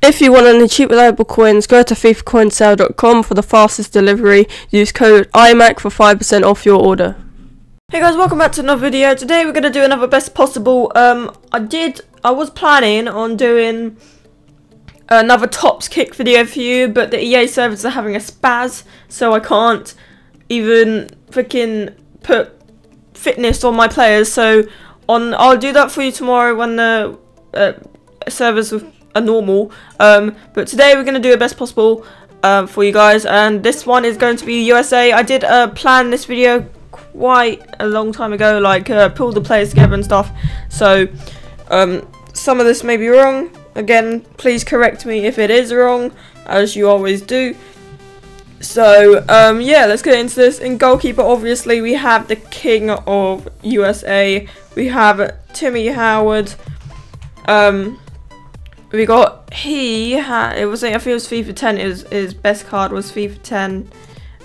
If you want any cheap reliable coins, go to FIFAcoinsale.com for the fastest delivery. Use code IMAC for 5% off your order. Hey guys, welcome back to another video. Today we're going to do another best possible. Um, I did, I was planning on doing another tops kick video for you, but the EA servers are having a spaz, so I can't even freaking put fitness on my players. So on, I'll do that for you tomorrow when the uh, servers are normal. Um, but today we're going to do a best possible um, for you guys, and this one is going to be USA. I did uh, plan this video quite a long time ago, like uh, pull the players together and stuff. So um, some of this may be wrong. Again, please correct me if it is wrong, as you always do. So, um, yeah, let's get into this. In goalkeeper, obviously, we have the king of USA. We have Timmy Howard. Um, we got he had it was I think it was FIFA 10. His his best card was FIFA 10,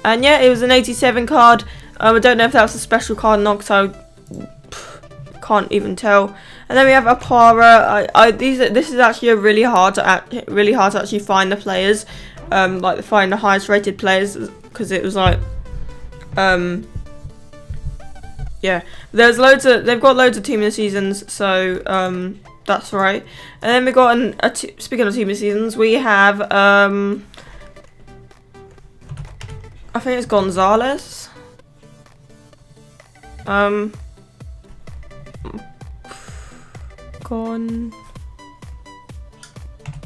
and yeah, it was an 87 card. Um, I don't know if that was a special card or not, because I can't even tell. And then we have Apara. I, I these this is actually a really hard to act, really hard to actually find the players, um, like find the highest rated players because it was like, um, yeah. There's loads of they've got loads of team of the seasons, so um, that's right. And then we've got an, a t speaking of team of seasons, we have um, I think it's Gonzalez. Um, Gon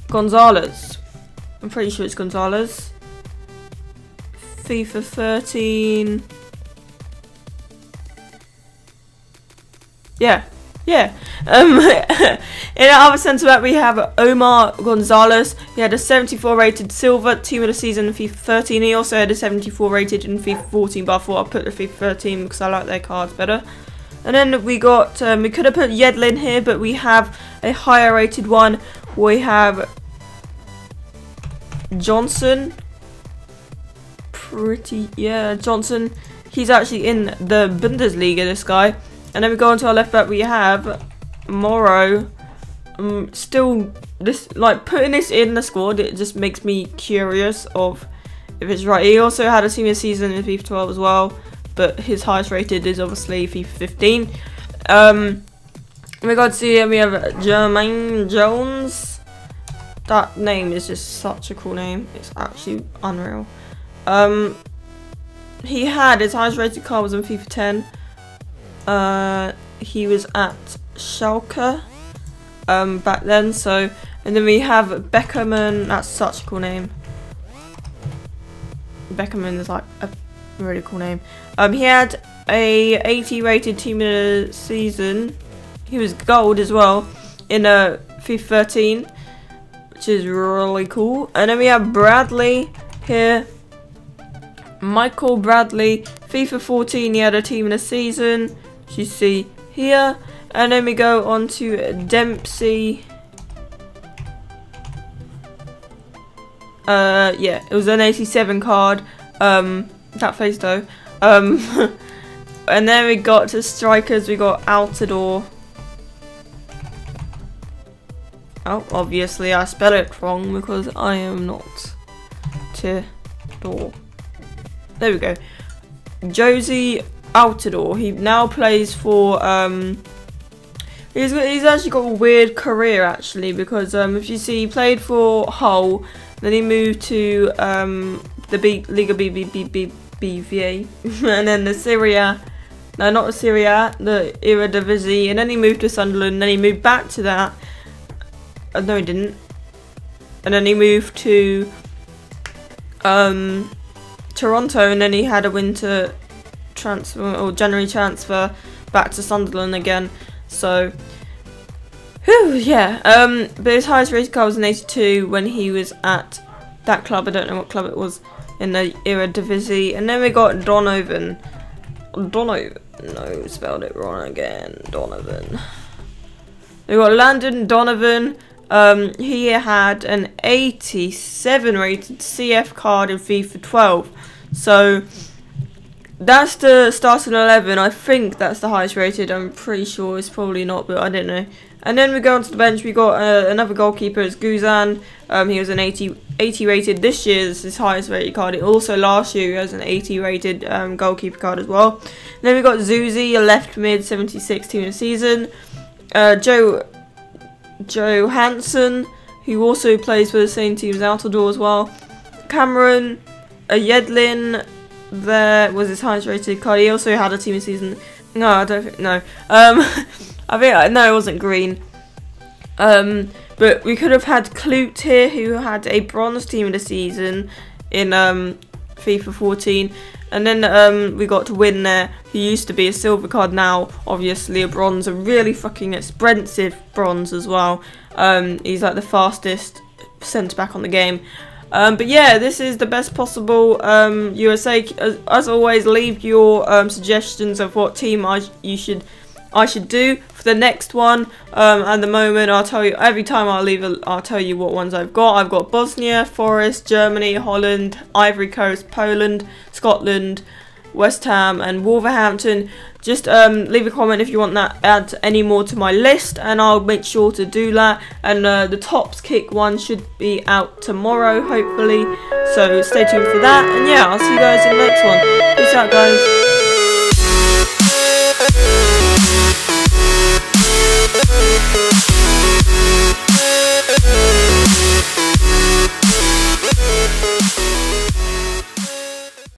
Gonzalez. I'm pretty sure it's Gonzalez. FIFA 13. Yeah, yeah. Um, in our other centre back, we have Omar Gonzalez. He had a 74 rated silver team of the season in FIFA 13. He also had a 74 rated in FIFA 14, but I thought I'd put the FIFA 13 because I like their cards better. And then we got, um, we could have put Yedlin here, but we have a higher rated one. We have Johnson. Pretty, yeah, Johnson. He's actually in the Bundesliga, this guy. And then we go on to our left back, we have Morrow. Um, still, this like putting this in the squad, it just makes me curious of if it's right. He also had a senior season in FIFA 12 as well, but his highest rated is obviously FIFA 15. Um, we got to see we have Jermaine Jones. That name is just such a cool name. It's actually unreal. Um, he had his highest rated card was in FIFA 10. Uh, he was at Schalke um, back then. So, and then we have Beckerman. That's such a cool name. Beckerman is like a really cool name. Um, he had a 80 rated team of the season. He was gold as well in a FIFA 13, which is really cool. And then we have Bradley here. Michael Bradley, FIFA 14. He had a team in the season. You see here. And then we go on to Dempsey. Uh, yeah, it was an 87 card. Um, that face though. Um, and then we got to strikers. We got Altidore. Oh, obviously I spell it wrong because I am not Tidor. There we go. Jozy Altidore. He now plays for um, He's, he's actually got a weird career actually because um, if you see he played for Hull, then he moved to um, the B Liga BBVA, and then the Serie A, no not the Serie A, the Eredivisie, and then he moved to Sunderland, and then he moved back to that. Uh, no, he didn't. And then he moved to um, Toronto, and then he had a winter transfer or January transfer back to Sunderland again. So, whew, yeah. Um, but his highest rated card was an 82 when he was at that club. I don't know what club it was in the Eredivisie. And then we got Donovan. Donovan. No, spelled it wrong again. Donovan. We got Landon Donovan. Um, he had an 87 rated CF card in FIFA 12. So, that's the starting 11. I think that's the highest rated. I'm pretty sure it's probably not, but I don't know. And then we go onto the bench. We got uh, another goalkeeper. It's Guzan. Um, he was an 80, 80 rated. This year's his highest rated card. It Also last year he has an 80 rated um, goalkeeper card as well. And then we got Zusi, a left mid, 76 team of the season. Uh, Joe Joe Hansen, who also plays for the same team as Altidore as well. Cameron, a Yedlin, there was his highest rated card. He also had a team of season. No, I don't think, no. Um, I think, no, it wasn't green. Um, but we could have had Clute here, who had a bronze team of the season in um, FIFA 14. And then um, we got to Wynne there, who used to be a silver card, now obviously a bronze, a really fucking expensive bronze as well. Um, he's like the fastest centre back on the game. Um, but yeah, this is the best possible um, USA. As, as, always, leave your um, suggestions of what team I you should I should do for the next one. Um, at the moment, I'll tell you every time I'll leave. I'll tell you what ones I've got. I've got Bosnia, Forest, Germany, Holland, Ivory Coast, Poland, Scotland, West Ham, and Wolverhampton. Just um, leave a comment if you want that add any more to my list, and I'll make sure to do that. And uh, the tops kick one should be out tomorrow, hopefully. So stay tuned for that. And yeah, I'll see you guys in the next one. Peace out, guys.